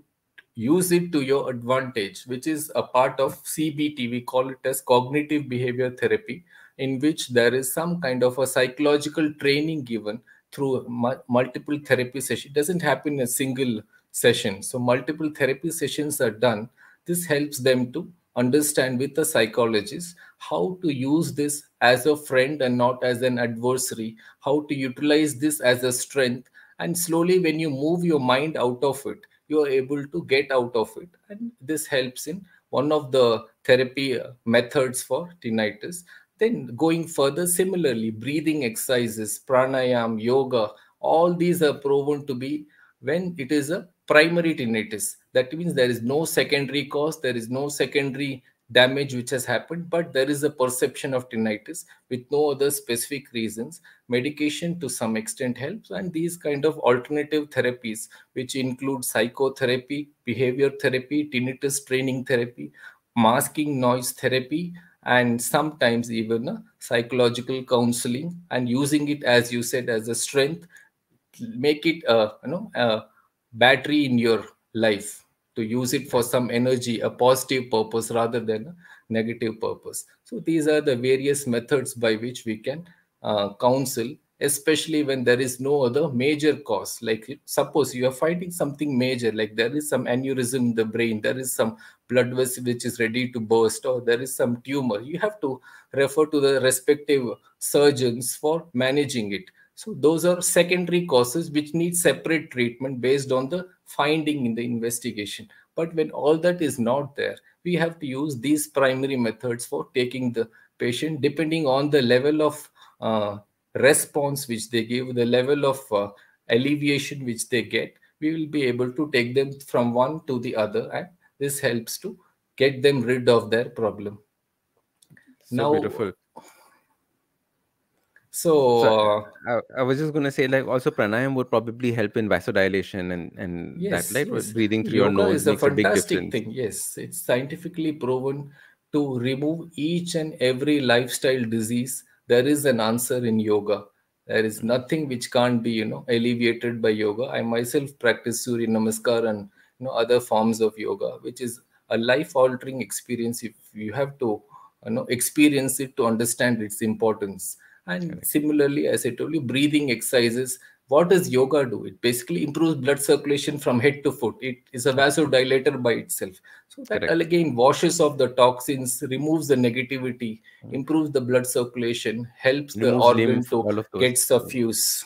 use it to your advantage which is a part of cbt we call it as cognitive behavior therapy in which there is some kind of a psychological training given through multiple therapy sessions it doesn't happen in a single session. So multiple therapy sessions are done. This helps them to understand with the psychologist how to use this as a friend and not as an adversary, how to utilize this as a strength. And slowly, when you move your mind out of it, you are able to get out of it. And this helps in one of the therapy uh, methods for tinnitus. Then going further, similarly, breathing exercises, pranayam, yoga, all these are proven to be when it is a primary tinnitus. That means there is no secondary cause, there is no secondary damage which has happened, but there is a perception of tinnitus with no other specific reasons. Medication to some extent helps, and these kind of alternative therapies, which include psychotherapy, behavior therapy, tinnitus training therapy, masking noise therapy, and sometimes even uh, psychological counseling, and using it, as you said, as a strength make it a you know a battery in your life to use it for some energy a positive purpose rather than a negative purpose. So these are the various methods by which we can uh, counsel especially when there is no other major cause. Like suppose you are finding something major like there is some aneurysm in the brain there is some blood vessel which is ready to burst or there is some tumor. You have to refer to the respective surgeons for managing it so those are secondary causes which need separate treatment based on the finding in the investigation. But when all that is not there, we have to use these primary methods for taking the patient depending on the level of uh, response which they give, the level of uh, alleviation which they get, we will be able to take them from one to the other and this helps to get them rid of their problem. So now, beautiful. So, so uh, I, I, was just going to say, like, also pranayam would probably help in vasodilation and and yes, that, right? Yes. Breathing through Yoga your nose is a fantastic a thing. Yes, it's scientifically proven to remove each and every lifestyle disease. There is an answer in yoga. There is nothing which can't be, you know, alleviated by yoga. I myself practice Surya Namaskar and you know other forms of yoga, which is a life-altering experience. If you have to, you know, experience it to understand its importance and similarly, as I told you, breathing exercises. What does yoga do? It basically improves blood circulation from head to foot. It is a vasodilator by itself. So that Correct. again washes off the toxins, removes the negativity, mm. improves the blood circulation, helps removes the organ to get suffuse.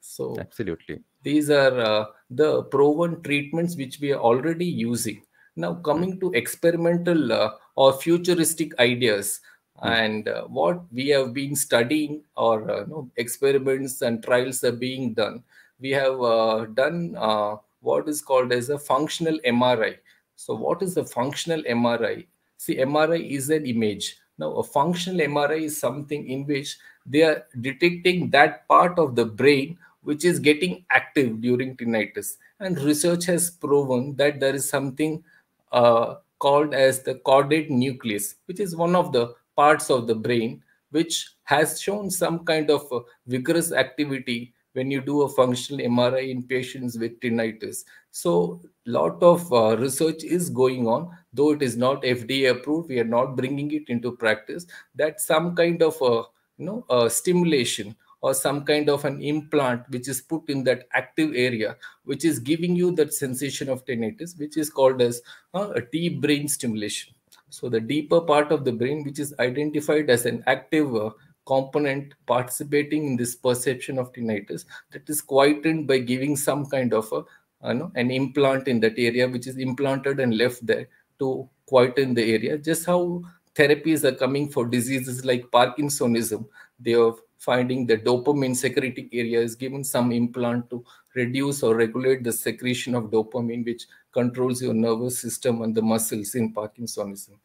So absolutely, these are uh, the proven treatments which we are already using. Now coming to experimental uh, or futuristic ideas. And uh, what we have been studying or uh, you know, experiments and trials are being done. We have uh, done uh, what is called as a functional mri so what is the functional mri see mri is an image. Now, a functional MRI is something in which they are detecting that part of the brain which is getting active during tinnitus. And research has proven that there is something uh, called as the caudate nucleus, which is one of the parts of the brain which has shown some kind of uh, vigorous activity when you do a functional MRI in patients with tinnitus. So, a lot of uh, research is going on, though it is not FDA approved. We are not bringing it into practice. That some kind of a you know a stimulation or some kind of an implant which is put in that active area, which is giving you that sensation of tinnitus, which is called as uh, a deep brain stimulation. So the deeper part of the brain, which is identified as an active uh, component participating in this perception of tinnitus, that is quietened by giving some kind of a you know, an implant in that area, which is implanted and left there to quieten the area. Just how therapies are coming for diseases like Parkinsonism, they are finding the dopamine secreting area is given some implant to reduce or regulate the secretion of dopamine, which controls your nervous system and the muscles in Parkinsonism.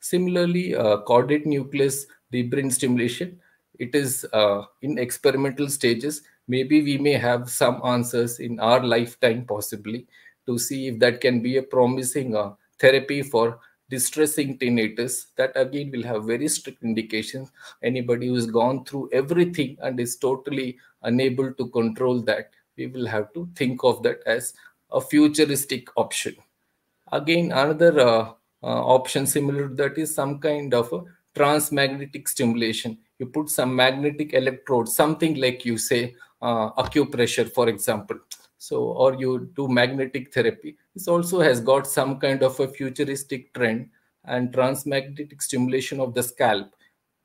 Similarly, uh, caudate nucleus deep brain stimulation, it is uh, in experimental stages. Maybe we may have some answers in our lifetime, possibly, to see if that can be a promising uh, therapy for distressing tinnitus that again will have very strict indications anybody who's gone through everything and is totally unable to control that we will have to think of that as a futuristic option. Again another uh, uh, option similar to that is some kind of transmagnetic stimulation. You put some magnetic electrode something like you say uh, acupressure for example. So or you do magnetic therapy. This also has got some kind of a futuristic trend and transmagnetic stimulation of the scalp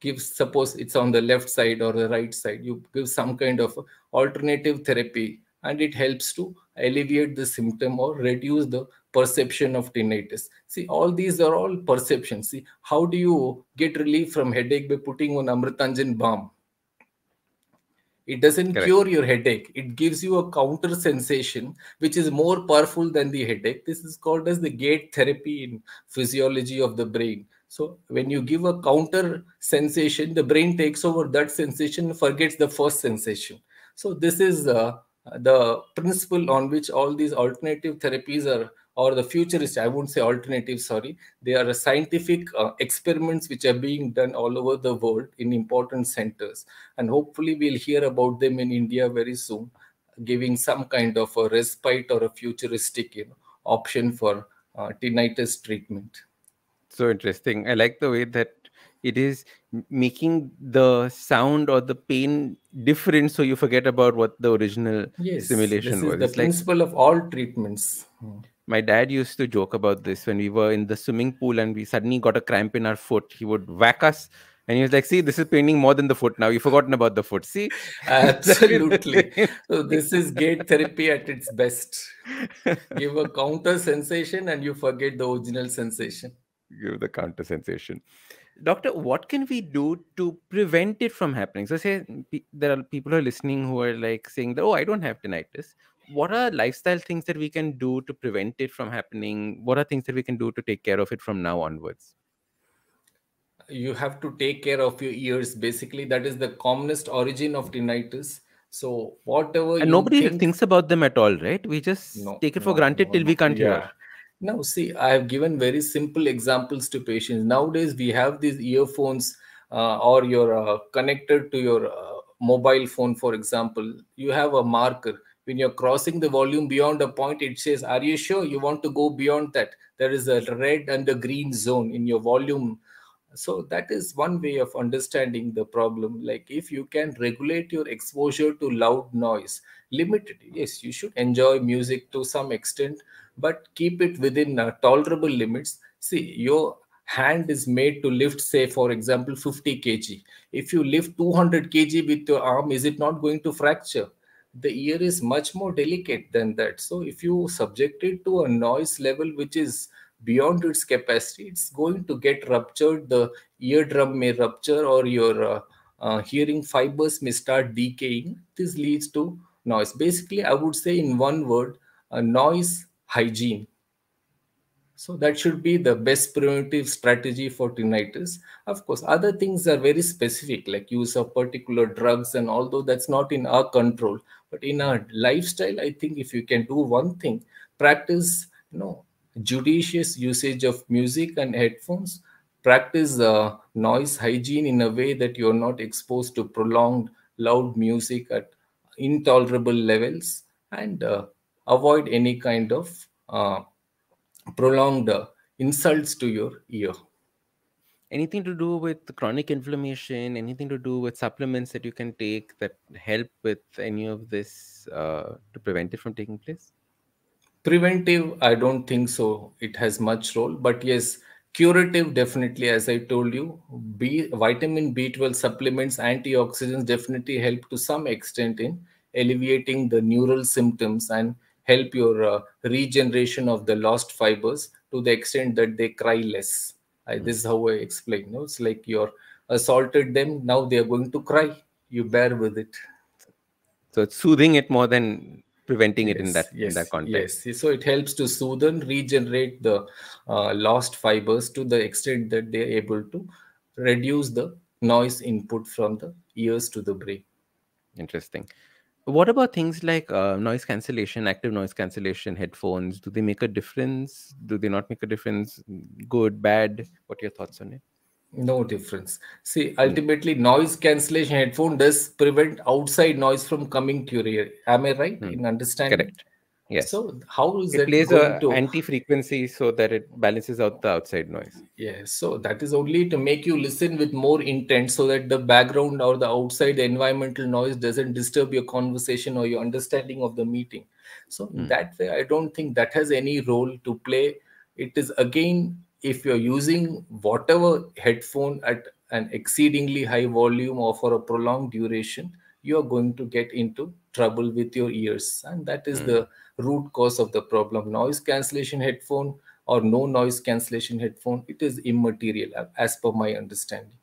gives suppose it's on the left side or the right side you give some kind of alternative therapy and it helps to alleviate the symptom or reduce the perception of tinnitus see all these are all perceptions see how do you get relief from headache by putting on Amrutanjan balm it doesn't Correct. cure your headache. It gives you a counter sensation, which is more powerful than the headache. This is called as the gate therapy in physiology of the brain. So when you give a counter sensation, the brain takes over that sensation, forgets the first sensation. So this is uh, the principle on which all these alternative therapies are or the futurist i won't say alternative sorry they are scientific uh, experiments which are being done all over the world in important centers. And hopefully we'll hear about them in india very soon giving some kind of a respite or a futuristic you know, option for uh, tinnitus treatment. So interesting. I like the way that it is making the sound or the pain different so you forget about what the original yes, simulation this was is the it's principle like, of all treatments hmm my dad used to joke about this when we were in the swimming pool and we suddenly got a cramp in our foot. He would whack us and he was like, See, this is paining more than the foot now. You've forgotten about the foot. See? Absolutely. so, this is gate therapy at its best. Give a counter sensation and you forget the original sensation. Give the counter sensation. Doctor, what can we do to prevent it from happening? So, say there are people who are listening who are like saying that, oh, I don't have tinnitus. What are lifestyle things that we can do to prevent it from happening? What are things that we can do to take care of it from now onwards? You have to take care of your ears. Basically that is the commonest origin of tinnitus. So whatever and nobody think... thinks about them at all right? We just no, take it no, for granted no, till we can't yeah. hear now see i have given very simple examples to patients. Nowadays we have these earphones uh, or you're uh, connected to your uh, mobile phone for example. You have a marker. When you're crossing the volume beyond a point it says are you sure you want to go beyond that? There is a red and a green zone in your volume. So that is one way of understanding the problem. Like if you can regulate your exposure to loud noise limited, yes you should enjoy music to some extent but keep it within uh, tolerable limits. See your hand is made to lift say for example 50 kg. If you lift 200 kg with your arm is it not going to fracture? The ear is much more delicate than that. So if you subject it to a noise level which is beyond its capacity it's going to get ruptured. The eardrum may rupture or your uh, uh, hearing fibers may start decaying. This leads to noise. Basically i would say in one word a noise hygiene. So that should be the best preventive strategy for tinnitus. Of course, other things are very specific, like use of particular drugs, and although that's not in our control, but in our lifestyle, I think if you can do one thing, practice, you know, judicious usage of music and headphones, practice uh, noise hygiene in a way that you're not exposed to prolonged loud music at intolerable levels, and uh, avoid any kind of uh, prolonged uh, insults to your ear. Anything to do with chronic inflammation? Anything to do with supplements that you can take that help with any of this uh, to prevent it from taking place? Preventive, I don't think so. It has much role, but yes, curative definitely. As I told you, B vitamin B12 supplements, antioxidants definitely help to some extent in alleviating the neural symptoms and help your uh, regeneration of the lost fibers to the extent that they cry less. I, this is how I explain. No, it's like you're assaulted them. Now they are going to cry. You bear with it. So it's soothing it more than preventing yes, it in that yes, in that context. Yes, so it helps to soothe and regenerate the uh, lost fibers to the extent that they are able to reduce the noise input from the ears to the brain. Interesting. What about things like uh, noise cancellation, active noise cancellation headphones? Do they make a difference? Do they not make a difference? Good, bad? What are your thoughts on it? No difference. See, ultimately, noise cancellation headphone does prevent outside noise from coming to your ear. Am I right in understanding? Correct. Yes. So how is it that plays going a to anti-frequency so that it balances out the outside noise. Yes, so that is only to make you listen with more intent so that the background or the outside environmental noise doesn't disturb your conversation or your understanding of the meeting. So Hmm. that way, I don't think that has any role to play. It is again, if you're using whatever headphone at an exceedingly high volume or for a prolonged duration, you are going to get into trouble with your ears. And that is the root cause of the problem. Noise cancellation headphone or no noise cancellation headphone, it is immaterial as per my understanding.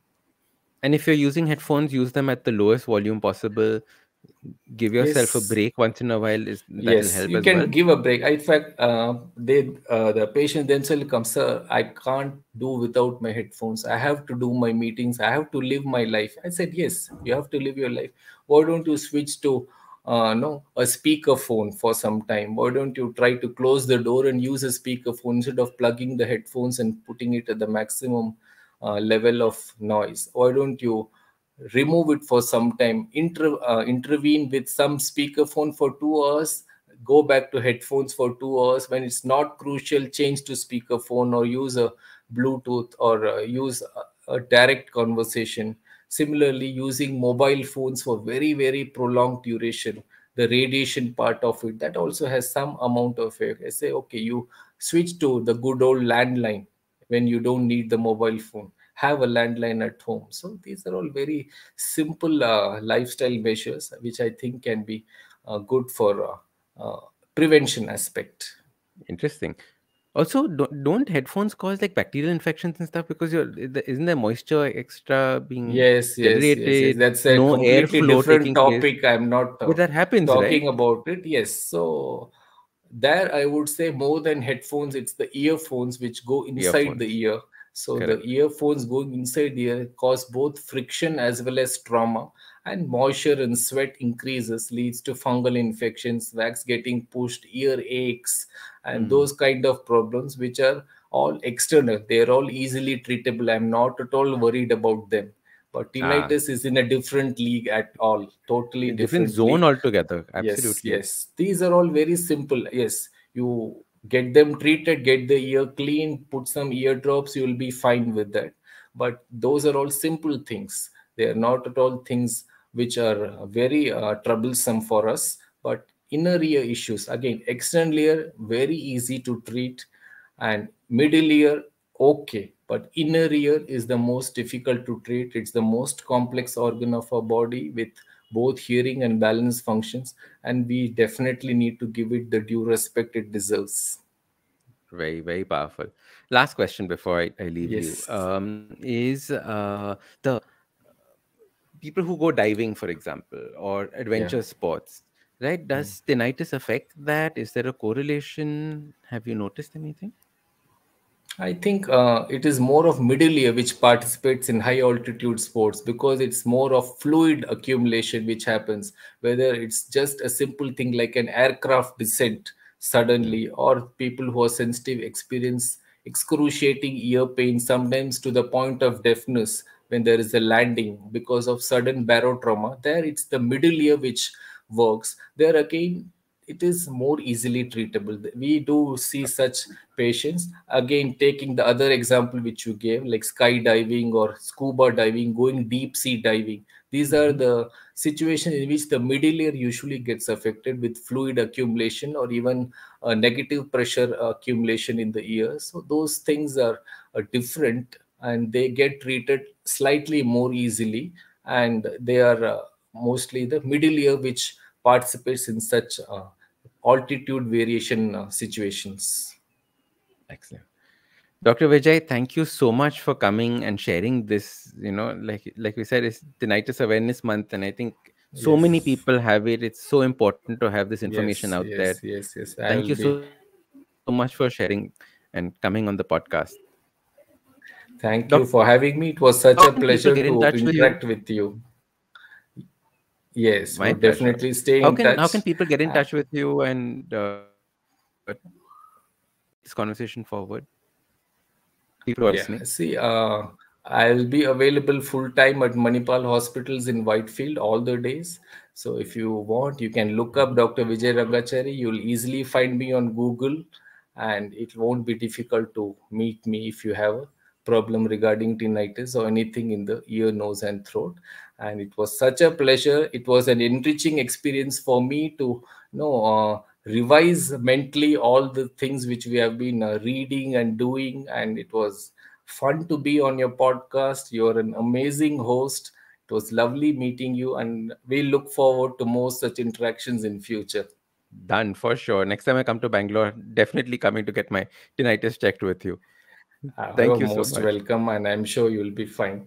And if you're using headphones, use them at the lowest volume possible. Give yourself Yes. a break once in a while. Is that will yes help you can well? give a break in fact uh, they uh, the patient themselves come sir i can't do without my headphones i have to do my meetings i have to live my life i said yes you have to live your life why don't you switch to uh, no a speaker phone for some time. Why don't you try to close the door and use a speaker phone instead of plugging the headphones and putting it at the maximum uh, level of noise? Why don't you remove it for some time inter, uh, intervene with some speakerphone for two hours go back to headphones for two hours. When it's not crucial change to speakerphone or use a bluetooth or uh, use a, a direct conversation similarly using mobile phones for very very prolonged duration the radiation part of it that also has some amount of effect. I say okay you switch to the good old landline when you don't need the mobile phone have a landline at home so these are all very simple uh, lifestyle measures which i think can be uh, good for uh, uh, prevention aspect Interesting. Also, don't, don't headphones cause like bacterial infections and stuff because you're isn't there moisture extra being yes yes, yes, yes. that's a no completely different taking place? topic i'm not uh, But that happens, talking right? about it yes so there i would say more than headphones it's the earphones which go inside the ear so Correct. the earphones going inside the ear cause both friction as well as trauma and moisture and sweat increases leads to fungal infections wax getting pushed ear aches and Mm. those kind of problems which are all external they are all easily treatable i'm not at all worried about them but tinnitus is in a different league at all totally different, different zone league. altogether. Absolutely. Yes, yes. These are all very simple. Yes, you get them treated, get the ear clean, put some ear drops you will be fine with that. But those are all simple things. They are not at all things which are very uh, troublesome for us. But inner ear issues, again, external ear, very easy to treat, and middle ear, okay. But inner ear is the most difficult to treat. It's the most complex organ of our body with both hearing and balance functions and we definitely need to give it the due respect it deserves Very, very powerful. Last question before I, I leave Yes. you um, is uh, the people who go diving, for example, or adventure sports, right? Does tinnitus affect that? Is there a correlation? Have you noticed anything? I think uh, it is more of middle ear which participates in high altitude sports because it's more of fluid accumulation which happens, whether it's just a simple thing like an aircraft descent suddenly, or people who are sensitive experience excruciating ear pain, sometimes to the point of deafness when there is a landing because of sudden barotrauma. There, it's the middle ear which works. There again, it is more easily treatable. We do see such patients. Again, taking the other example which you gave, like skydiving or scuba diving, going deep sea diving. These are the situations in which the middle ear usually gets affected with fluid accumulation or even a negative pressure accumulation in the ear. So those things are, are different and they get treated slightly more easily and they are uh, mostly the middle ear which participates in such uh, altitude variation uh, situations. Excellent. Dr. Vijay, thank you so much for coming and sharing this. You know, like like we said, it's tinnitus awareness month, and I think so yes. many people have it. It's so important to have this information yes, out yes, there. Yes, yes, Thank you be... so, so much for sharing and coming on the podcast. Thank Doc- you for having me. It was such a pleasure to interact with you. Yes, we'll definitely stay how can, touch. How can people get in touch with you and uh, this conversation forward? People are yeah, listening. see, uh, I'll be available full time at Manipal Hospitals in Whitefield all the days. So if you want, you can look up Dr. Vijay Rangachari. You'll easily find me on Google, and it won't be difficult to meet me if you have a problem regarding tinnitus or anything in the ear, nose, and throat and it was such a pleasure. It was an enriching experience for me to you know uh, revise mentally all the things which we have been uh, reading and doing. And it was fun to be on your podcast. You're an amazing host. It was lovely meeting you. And we look forward to more such interactions in future. Done for sure. Next time i come to bangalore definitely coming to get my tinnitus checked with you. Uh, thank you most so much. welcome and i'm sure you'll be fine